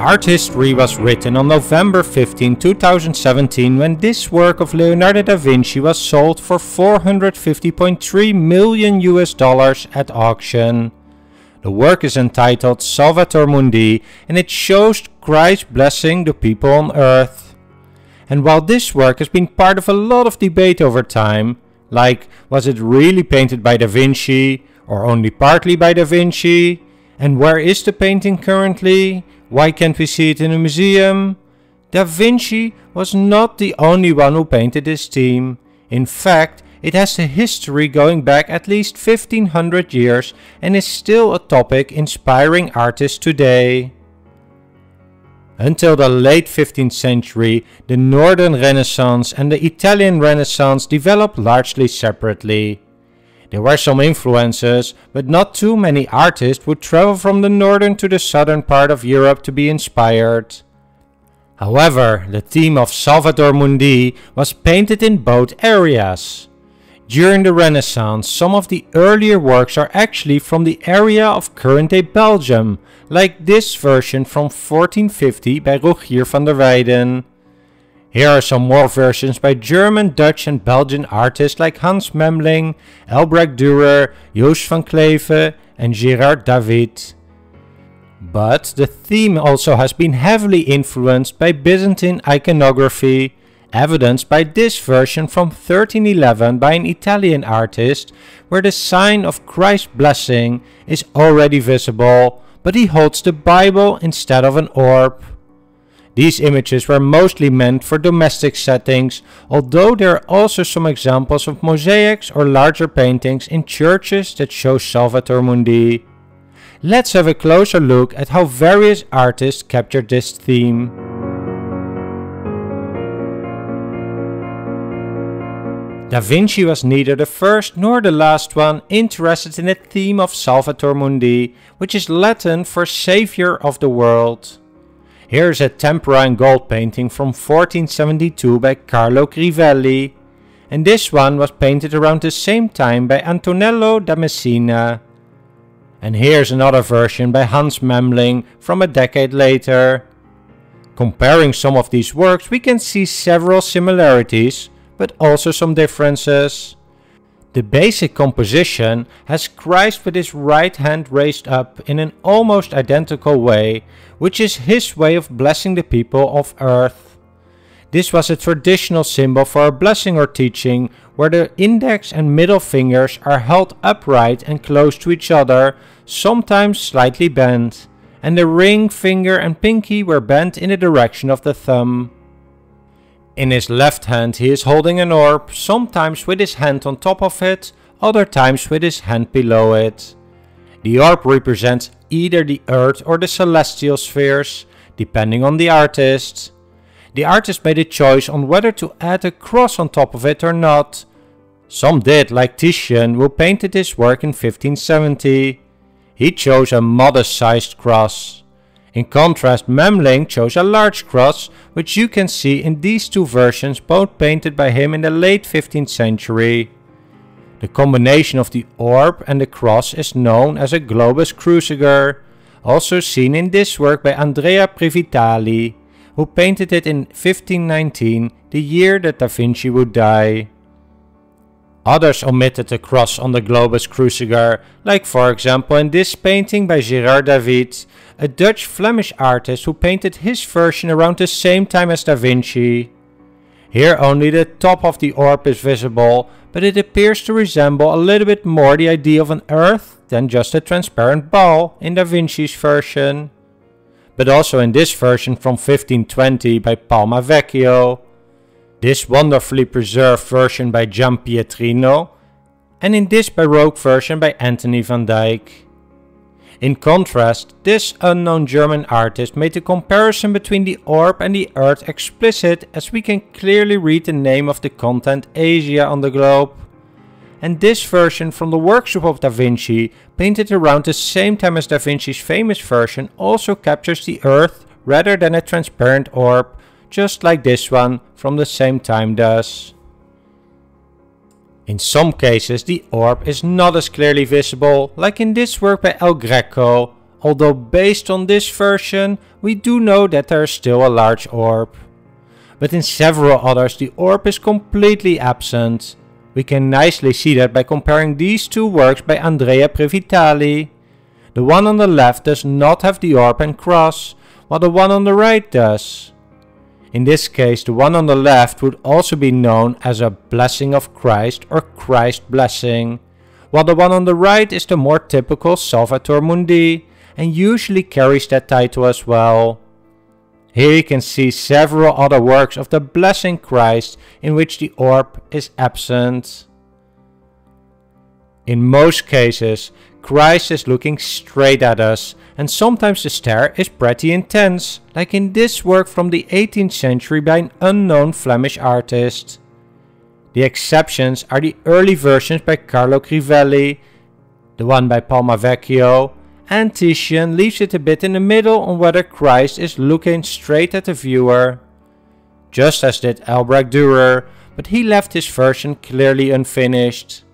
Art history was written on November 15, 2017 when this work of Leonardo da Vinci was sold for 450.3 million US dollars at auction. The work is entitled Salvator Mundi and it shows Christ blessing the people on earth. And while this work has been part of a lot of debate over time, like was it really painted by Da Vinci or only partly by Da Vinci? And where is the painting currently? Why can't we see it in a museum? Da Vinci was not the only one who painted this theme. In fact, it has a history going back at least 1500 years and is still a topic inspiring artists today. Until the late 15th century, the Northern Renaissance and the Italian Renaissance developed largely separately. There were some influences, but not too many artists would travel from the northern to the southern part of Europe to be inspired. However, the theme of Salvator Mundi was painted in both areas. During the Renaissance, some of the earlier works are actually from the area of current-day Belgium, like this version from 1450 by Rogier van der Weyden. Here are some more versions by German, Dutch and Belgian artists like Hans Memling, Albrecht Dürer, Joost van Cleve and Gerard David. But the theme also has been heavily influenced by Byzantine iconography, evidenced by this version from 1311 by an Italian artist, where the sign of Christ's blessing is already visible, but he holds the Bible instead of an orb. These images were mostly meant for domestic settings, although there are also some examples of mosaics or larger paintings in churches that show Salvator Mundi. Let's have a closer look at how various artists captured this theme. Da Vinci was neither the first nor the last one interested in the theme of Salvator Mundi, which is Latin for Saviour of the World. Here's a tempera and gold painting from 1472 by Carlo Crivelli, and this one was painted around the same time by Antonello da Messina. And here's another version by Hans Memling from a decade later. Comparing some of these works we can see several similarities, but also some differences. The basic composition has Christ with his right hand raised up in an almost identical way, which is his way of blessing the people of earth. This was a traditional symbol for a blessing or teaching, where the index and middle fingers are held upright and close to each other, sometimes slightly bent, and the ring, finger and pinky were bent in the direction of the thumb. In his left hand he is holding an orb, sometimes with his hand on top of it, other times with his hand below it. The orb represents either the earth or the celestial spheres, depending on the artist. The artist made a choice on whether to add a cross on top of it or not. Some did, like Titian, who painted his work in 1570. He chose a modest-sized cross. In contrast, Memling chose a large cross, which you can see in these two versions both painted by him in the late 15th century. The combination of the orb and the cross is known as a globus cruciger, also seen in this work by Andrea Previtali, who painted it in 1519, the year that Da Vinci would die. Others omitted the cross on the globus cruciger, like for example in this painting by Gerard David, a Dutch Flemish artist who painted his version around the same time as Da Vinci. Here only the top of the orb is visible, but it appears to resemble a little bit more the idea of an earth than just a transparent ball in Da Vinci's version. But also in this version from 1520 by Palma Vecchio this wonderfully preserved version by Giampietrino, and in this Baroque version by Anthony van Dyck. In contrast, this unknown German artist made the comparison between the orb and the earth explicit as we can clearly read the name of the continent Asia on the globe. And this version from the workshop of Da Vinci, painted around the same time as Da Vinci's famous version, also captures the earth rather than a transparent orb, just like this one from the same time does. In some cases the orb is not as clearly visible, like in this work by El Greco, although based on this version we do know that there is still a large orb. But in several others the orb is completely absent. We can nicely see that by comparing these two works by Andrea Previtali. The one on the left does not have the orb and cross, while the one on the right does. In this case, the one on the left would also be known as a blessing of Christ or Christ blessing, while the one on the right is the more typical Salvator Mundi and usually carries that title as well. Here you can see several other works of the blessing Christ in which the orb is absent. In most cases, Christ is looking straight at us, and sometimes the stare is pretty intense, like in this work from the 18th century by an unknown Flemish artist. The exceptions are the early versions by Carlo Crivelli, the one by Palma Vecchio, and Titian leaves it a bit in the middle on whether Christ is looking straight at the viewer. Just as did Albrecht Dürer, but he left his version clearly unfinished.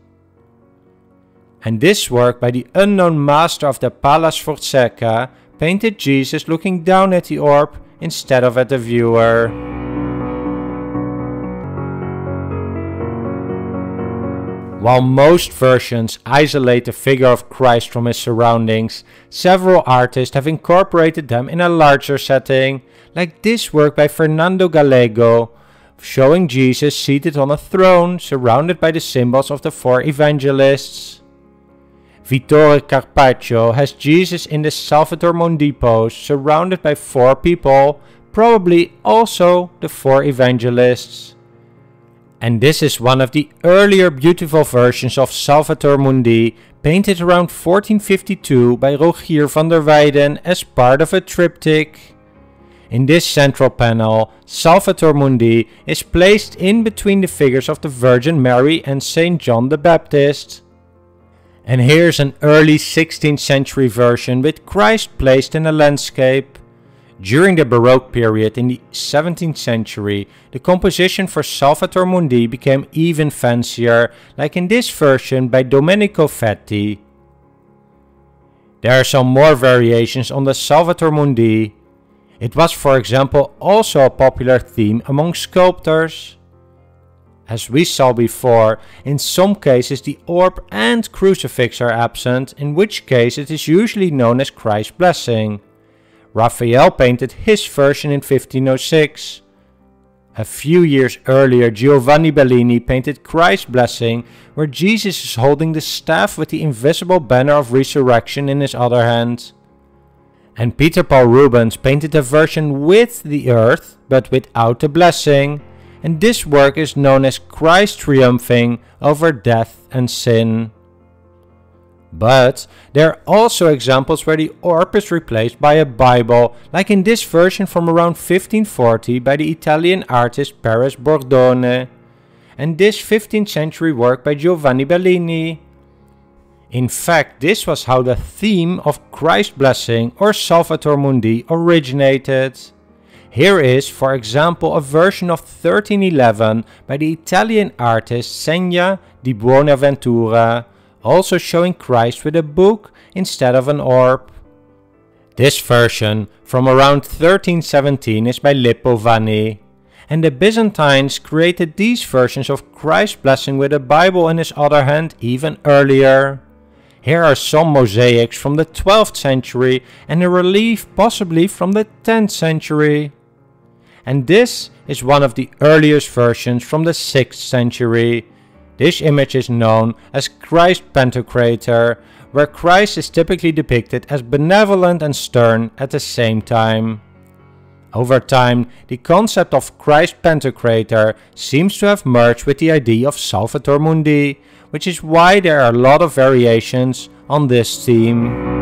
And this work by the unknown master of the Pala Sforzesca painted Jesus looking down at the orb instead of at the viewer. While most versions isolate the figure of Christ from his surroundings, several artists have incorporated them in a larger setting, like this work by Fernando Gallego, showing Jesus seated on a throne surrounded by the symbols of the four evangelists. Vittore Carpaccio has Jesus in the Salvator Mundi pose surrounded by four people, probably also the four evangelists. And this is one of the earlier beautiful versions of Salvator Mundi, painted around 1452 by Rogier van der Weyden as part of a triptych. In this central panel, Salvator Mundi is placed in between the figures of the Virgin Mary and Saint John the Baptist. And here's an early 16th century version with Christ placed in a landscape. During the Baroque period in the 17th century, the composition for Salvator Mundi became even fancier, like in this version by Domenico Fetti. There are some more variations on the Salvator Mundi. It was for example also a popular theme among sculptors. As we saw before, in some cases the orb and crucifix are absent, in which case it is usually known as Christ's blessing. Raphael painted his version in 1506. A few years earlier, Giovanni Bellini painted Christ's blessing, where Jesus is holding the staff with the invisible banner of resurrection in his other hand. And Peter Paul Rubens painted a version with the earth, but without the blessing, and this work is known as Christ triumphing over death and sin. But there are also examples where the orb is replaced by a Bible, like in this version from around 1540 by the Italian artist Paris Bordone, and this 15th century work by Giovanni Bellini. In fact, this was how the theme of Christ blessing or Salvator Mundi originated. Here is, for example, a version of 1311 by the Italian artist Segna di Buonaventura, also showing Christ with a book instead of an orb. This version, from around 1317, is by Lippo Vanni, and the Byzantines created these versions of Christ's blessing with a Bible in his other hand even earlier. Here are some mosaics from the 12th century and a relief possibly from the 10th century. And this is one of the earliest versions from the 6th century. This image is known as Christ Pantocrator, where Christ is typically depicted as benevolent and stern at the same time. Over time, the concept of Christ Pantocrator seems to have merged with the idea of Salvator Mundi, which is why there are a lot of variations on this theme.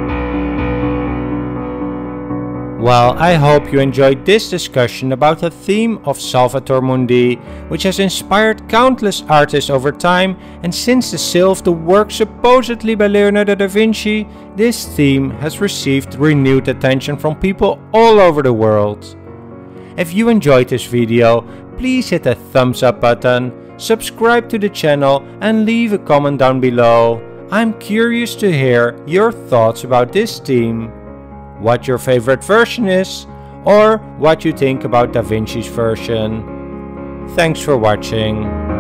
Well, I hope you enjoyed this discussion about the theme of Salvator Mundi, which has inspired countless artists over time, and since the sale of the work supposedly by Leonardo da Vinci, this theme has received renewed attention from people all over the world. If you enjoyed this video, please hit the thumbs up button, subscribe to the channel and leave a comment down below. I'm curious to hear your thoughts about this theme. What your favorite version is or what you think about Da Vinci's version. Thanks for watching.